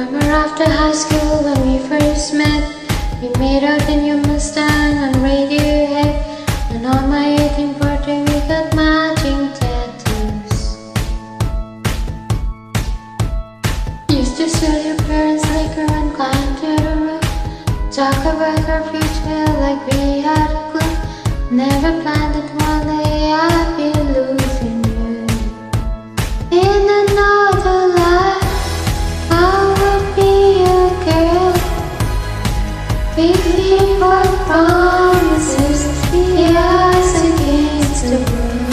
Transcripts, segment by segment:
Summer after high school when we first met. We made out in your Mustang on Radiohead. And on my 18th birthday we got matching tattoos. Used to steal your parents' liquor and climb to the roof Talk about our future like we had a clue. Never planned that one day I'd For promises Yes against the world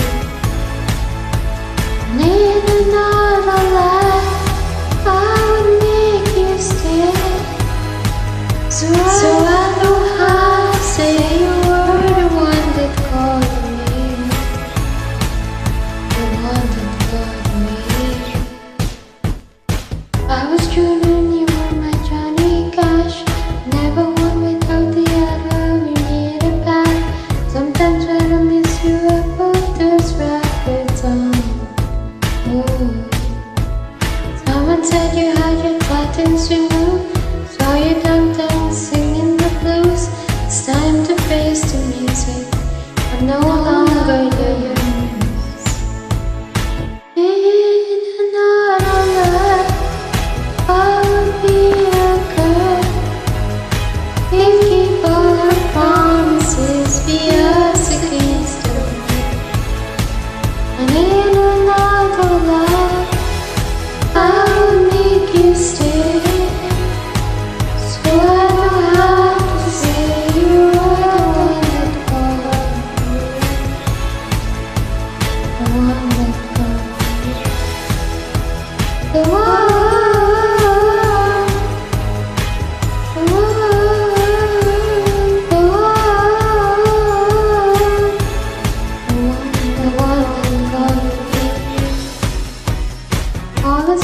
in another life I would make you stay. So I know say you were the one that called me. The one that called Someone said you had your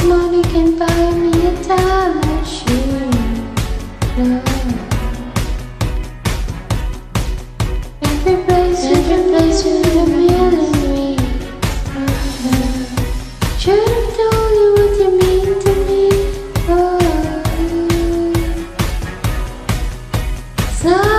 money can buy me a time machine. No. Every place, every place you a million me. Should have told you what you mean to me. Oh. So